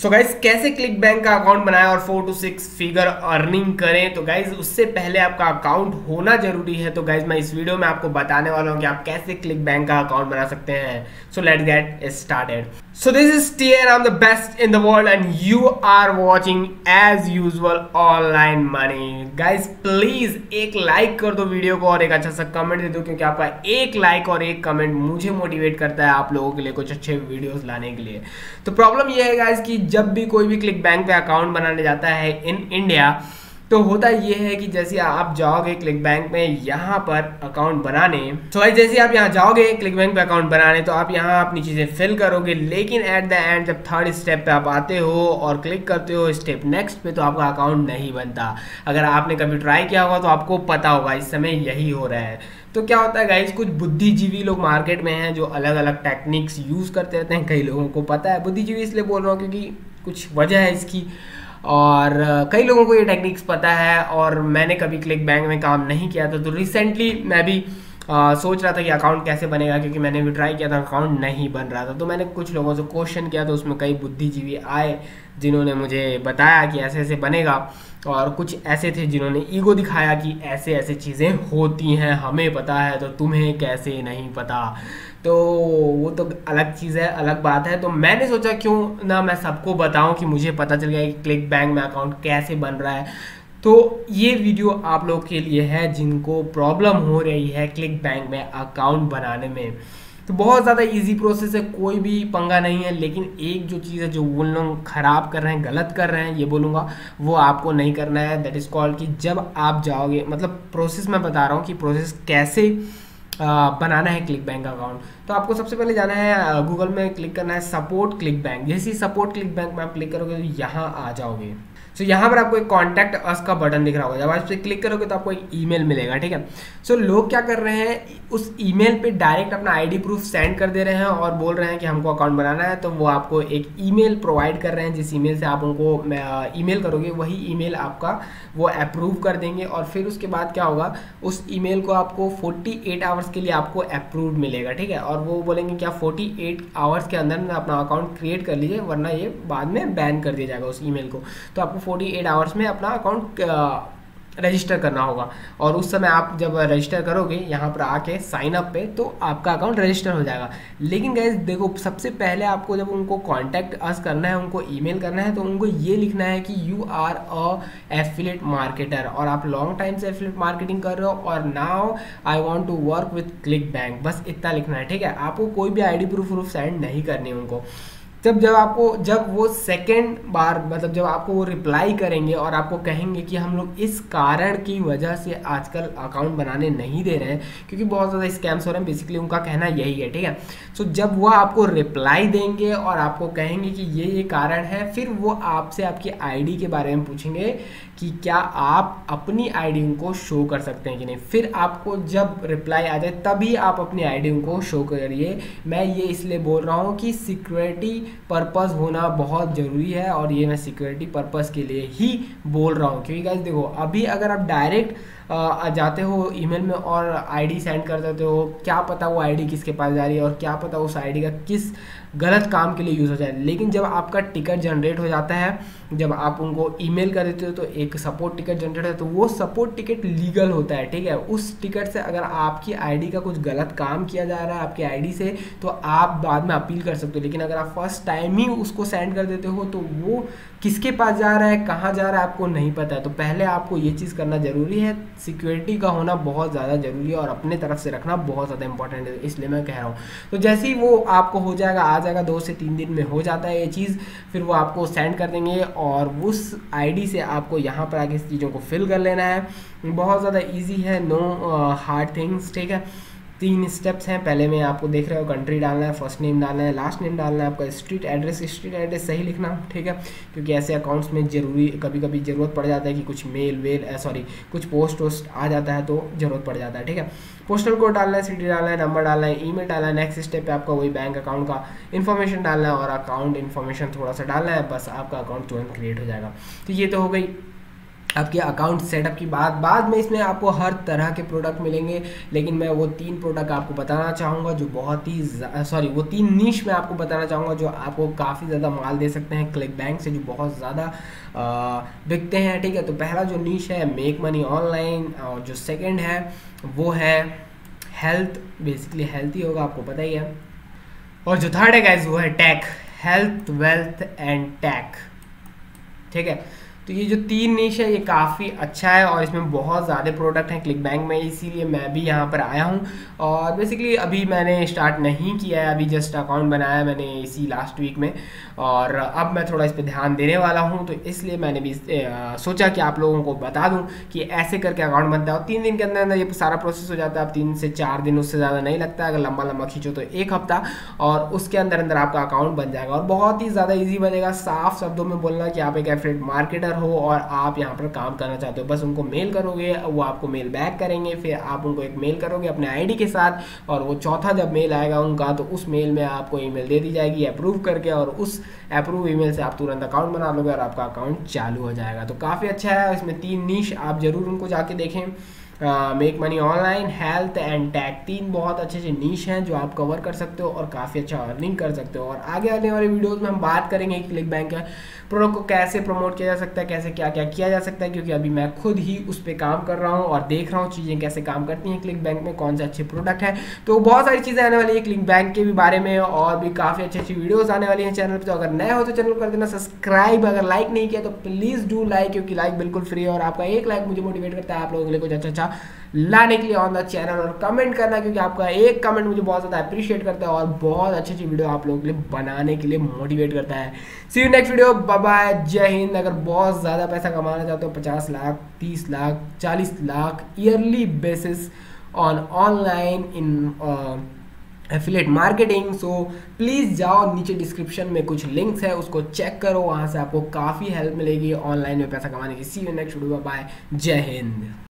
सो so guys कैसे click bank का account बनाएँ और four two six figure earning करें? तो गाइज़ उससे पहले आपका अकाउंट होना ज़रूरी है। तो गाइज़ मैं इस वीडियो में आपको बताने वाला हूँ कि आप कैसे क्लिक बैंक का अकाउंट बना सकते हैं। So let get started is T N I M the best in the world and you are watching as usual online money guys please एक लाइक कर दो वीडियो को और एक अच्छा सा कमेंट दे दो क्योंकि आपका एक लाइक और एक कमेंट मुझे मोटिवेट करता है आप लोगों के लिए कुछ अच्छे वीडियोस लाने के लिए। तो प्रॉब्लम यह है गाइज़ कि जब भी कोई भी क्लिक बैंक पे अकाउंट बनाने जाता है इन इंडिया तो होता ये है कि जैसे आप जाओगे क्लिक बैंक में यहाँ पर अकाउंट बनाने तो भाई जैसे आप यहाँ जाओगे क्लिक बैंक पे अकाउंट बनाने तो आप यहाँ अपनी चीज़ें फिल करोगे, लेकिन एट द एंड जब थर्ड स्टेप पे आप आते हो और क्लिक करते हो स्टेप नेक्स्ट पे तो आपका अकाउंट नहीं बनता। अगर आपने कभी ट्राई किया होगा तो आपको पता होगा, इस समय यही हो रहा है। तो क्या होता है गाइज़ कुछ बुद्धिजीवी लोग मार्केट में हैं जो अलग अलग टेक्निक्स यूज़ करते रहते हैं, कई लोगों को पता है। बुद्धिजीवी इसलिए बोल रहा हूँ क्योंकि कुछ वजह है इसकी। और कई लोगों को ये टेक्निक्स पता है और मैंने कभी क्लिक बैंक में काम नहीं किया था तो रिसेंटली मैं भी आ, सोच रहा था कि अकाउंट कैसे बनेगा क्योंकि मैंने भी ट्राई किया था अकाउंट नहीं बन रहा था। तो मैंने कुछ लोगों से क्वेश्चन किया तो उसमें कई बुद्धिजीवी आए जिन्होंने मुझे बताया कि ऐसे ऐसे बनेगा और कुछ ऐसे थे जिन्होंने ईगो दिखाया कि ऐसे ऐसे चीज़ें होती हैं हमें पता है तो तुम्हें कैसे नहीं पता। तो वो तो अलग चीज़ है, अलग बात है। तो मैंने सोचा क्यों ना मैं सबको बताऊँ कि मुझे पता चल गया कि क्लिक बैंक में अकाउंट कैसे बन रहा है। तो ये वीडियो आप लोग के लिए है, जिनको प्रॉब्लम हो रही है क्लिक बैंक में अकाउंट बनाने में। तो बहुत ज़्यादा इजी प्रोसेस है, कोई भी पंगा नहीं है, लेकिन एक जो चीज़ है जो वो लोग ख़राब कर रहे हैं, गलत कर रहे हैं, ये बोलूँगा, वो आपको नहीं करना है। दैट इज़ कॉल्ड कि जब आप जाओगे मतलब प्रोसेस मैं बता रहा हूँ कि प्रोसेस कैसे बनाना है क्लिक बैंक अकाउंट तो आपको सबसे पहले जाना है गूगल में क्लिक करना है सपोर्ट क्लिक बैंक जैसे ही सपोर्ट क्लिक बैंक में आप क्लिक करोगे तो यहाँ आ जाओगे। सो so, यहाँ पर आपको एक कॉन्टैक्ट अस का बटन दिख रहा होगा। जब आप इस पर क्लिक करोगे तो आपको एक ईमेल मिलेगा ठीक है? सो so, लोग क्या कर रहे हैं उस ईमेल पे डायरेक्ट अपना आईडी प्रूफ सेंड कर दे रहे हैं और बोल रहे हैं कि हमको अकाउंट बनाना है तो वो आपको एक ईमेल प्रोवाइड कर रहे हैं जिस ईमेल से आप उनको ईमेल करोगे वही ईमेल आपका वो अप्रूव कर देंगे और फिर उसके बाद क्या होगा उस ईमेल को आपको 48 आवर्स के लिए आपको अप्रूव मिलेगा ठीक है? और वो बोलेंगे क्या आप 48 आवर्स के अंदर अपना अकाउंट क्रिएट कर लीजिए, वरना ये बाद में बैन कर दिया जाएगा उस ईमेल को। तो आपको फोर्टी एट आवर्स में अपना अकाउंट रजिस्टर करना होगा। और उस समय आप जब रजिस्टर करोगे, यहाँ पर आके साइन अप पे तो आपका अकाउंट रजिस्टर हो जाएगा। लेकिन गैस देखो, सबसे पहले आपको जब उनको कांटेक्ट अस करना है, उनको ईमेल करना है तो उनको ये लिखना है कि you are a affiliate marketer और आप लॉन्ग टाइम से एफिलेट मार्केटिंग कर रहे हो और now I want to work with click bank बस इतना लिखना है, ठीक है? आपको कोई भी I D proof proof send नहीं करनी उनको। जब जब आपको, जब वो सेकेंड बार मतलब जब आपको वो रिप्लाई करेंगे और आपको कहेंगे कि हम लोग इस कारण की वजह से आजकल अकाउंट बनाने नहीं दे रहे हैं, क्योंकि बहुत ज़्यादा स्कैम्स हो रहे हैं बेसिकली उनका कहना यही है, ठीक है? सो जब वो आपको रिप्लाई देंगे और आपको कहेंगे कि ये ये कारण है, फिर वो आपसे आपकी आईडी के बारे में पूछेंगे कि क्या आप अपनी आईडी उनको शो कर सकते हैं कि नहीं। फिर आपको जब रिप्लाई आ जाए, तभी आप अपनी आईडी उनको शो करिए। मैं ये इसलिए बोल रहा हूँ कि सिक्योरिटी पर्पज़ होना बहुत ज़रूरी है और ये मैं सिक्योरिटी पर्पज़ के लिए ही बोल रहा हूँ। क्योंकि गाइज़ देखो, अभी अगर आप डायरेक्ट जाते हो ईमेल में और आईडी सेंड कर देते हो, क्या पता वो आईडी किसके पास जा रही है और क्या पता उस आईडी का किस गलत काम के लिए यूज़ हो जाए। लेकिन जब आपका टिकट जनरेट हो जाता है, जब आप उनको ईमेल कर देते हो तो एक सपोर्ट टिकट जनरेट है तो वो सपोर्ट टिकट लीगल होता है, ठीक है? उस टिकट से अगर आपकी आईडी का कुछ गलत काम किया जा रहा है, आपकी आईडी से तो आप बाद में अपील कर सकते हो। लेकिन अगर आप फ़र्स्ट टाइम ही उसको सेंड कर देते हो तो वो किसके पास जा रहा है, कहाँ जा रहा है, आपको नहीं पता। है तो पहले आपको ये चीज़ करना ज़रूरी है। सिक्योरिटी का होना बहुत ज़्यादा ज़रूरी है और अपने तरफ़ से रखना बहुत ज़्यादा इंपॉर्टेंट है, इसलिए मैं कह रहा हूँ। तो जैसे ही वो आपको हो जाएगा, आ जाएगा दो से तीन दिन में हो जाता है ये चीज़, फिर वो आपको सेंड कर देंगे और उस आईडी से आपको यहाँ पर आगे चीज़ों को फिल कर लेना है। बहुत ज़्यादा ईजी है नो हार्ड थिंग्स ठीक है? तीन स्टेप्स हैं। पहले में आपको देख रहे हो कंट्री डालना है फ़र्स्ट नेम डालना है लास्ट नेम डालना है, आपका स्ट्रीट एड्रेस स्ट्रीट एड्रेस सही लिखना, ठीक है? क्योंकि ऐसे अकाउंट्स में ज़रूरी कभी कभी ज़रूरत पड़ जाता है कि कुछ मेल वेल सॉरी कुछ पोस्ट वोस्ट आ जाता है तो ज़रूरत पड़ जाता है, ठीक है? पोस्टल कोड डालना है सिटी डालना है नंबर डालना है ईमेल डालना है नेक्स्ट स्टेप पे आपका वही बैंक अकाउंट का इन्फॉर्मेशन डालना है और अकाउंट इन्फॉर्मेशन थोड़ा सा डालना है, बस आपका अकाउंट तुरंत क्रिएट हो जाएगा। तो ये तो हो गई आपके अकाउंट सेटअप की बात, बाद में इसमें आपको हर तरह के प्रोडक्ट मिलेंगे। लेकिन मैं वो तीन प्रोडक्ट आपको बताना चाहूँगा जो बहुत ही सॉरी वो तीन नीच मैं आपको बताना चाहूँगा जो आपको काफ़ी ज़्यादा माल दे सकते हैं क्लिक बैंक से, जो बहुत ज़्यादा बिकते हैं, ठीक है? तो पहला जो नीच है मेक मनी ऑनलाइन और जो सेकेंड है, वो है हेल्थ बेसिकली हेल्थ ही होगा, आपको पता ही है। और जो थर्ड है गाइज़ वो है tech health wealth and tech ठीक है? तो ये जो तीन निश है, ये काफ़ी अच्छा है और इसमें बहुत ज़्यादा प्रोडक्ट हैं क्लिक बैंक में, इसीलिए मैं भी यहाँ पर आया हूँ। और बेसिकली अभी मैंने स्टार्ट नहीं किया है, अभी जस्ट अकाउंट बनाया मैंने इसी लास्ट वीक में। और अब मैं थोड़ा इस पर ध्यान देने वाला हूँ तो इसलिए मैंने भी सोचा कि आप लोगों को बता दूँ कि ऐसे करके अकाउंट बनता है और तीन दिन के अंदर अंदर ये सारा प्रोसेस हो जाता है। अब तीन से चार दिन उससे ज़्यादा नहीं लगता अगर लंबा लंबा खींचो तो एक हफ़्ता। और उसके अंदर अंदर आपका अकाउंट बन जाएगा और बहुत ही ज़्यादा ईजी बनेगा। साफ़ शब्दों में बोलना कि आप एक एफरेट मार्केटर हो और आप यहाँ पर काम करना चाहते हो। बस उनको मेल करोगे, वो आपको मेल बैक करेंगे, फिर आप उनको एक मेल करोगे अपने आईडी के साथ और वो चौथा जब मेल आएगा उनका तो उस मेल में आपको ईमेल दे दी जाएगी अप्रूव करके और उस अप्रूव ईमेल से आप तुरंत अकाउंट बना लोगे और आपका अकाउंट चालू हो जाएगा। तो काफ़ी अच्छा है इसमें तीन नीच आप ज़रूर उनको जाके देखें। Make money online health and tag तीन बहुत अच्छे अच्छे नीच हैं जो आप कवर कर सकते हो और काफ़ी अच्छा अर्निंग कर सकते हो। और आगे आने वाले वीडियोस में हम बात करेंगे कि क्लिक बैंक का प्रोडक्ट को कैसे प्रमोट किया जा सकता है, कैसे क्या क्या किया जा सकता है, क्योंकि अभी मैं खुद ही उस पर काम कर रहा हूँ और देख रहा हूँ चीज़ें कैसे काम करती हैं क्लिक बैंक में, कौन से अच्छे प्रोडक्ट हैं। तो बहुत सारी चीज़ें आने वाली है क्लिक बैंक के भी बारे में और भी काफ़ी अच्छी अच्छी वीडियोज़ आने वाली हैं चैनल पर तो अगर नए हो तो चैनल कर देना सब्सक्राइब अगर लाइक नहीं किया तो प्लीज़ डू लाइक क्योंकि लाइक बिल्कुल फ्री है और आपका एक लाइक मुझे मोटिवेट करता है, आप लोगों के लिए कुछ अच्छा अच्छा लाने के लिए ऑन द चैनल और कमेंट करना क्योंकि आपका एक कमेंट मुझे बहुत ज़्यादा अप्रिशिएट करता है और बहुत अच्छी अच्छी वीडियो आप लोगों के लिए बनाने के लिए मोटिवेट करता है। See you next video bye जय हिंद अगर बहुत ज़्यादा पैसा कमाना चाहते हो, पचास लाख, तीस लाख, चालीस lakh yearly basis on online in affiliate marketing so please जाओ, नीचे डिस्क्रिप्शन में कुछ लिंक्स है, उसको चेक करो, वहाँ से आपको काफ़ी हेल्प मिलेगी ऑनलाइन में पैसा कमाने की। See you next video bye जय हिंद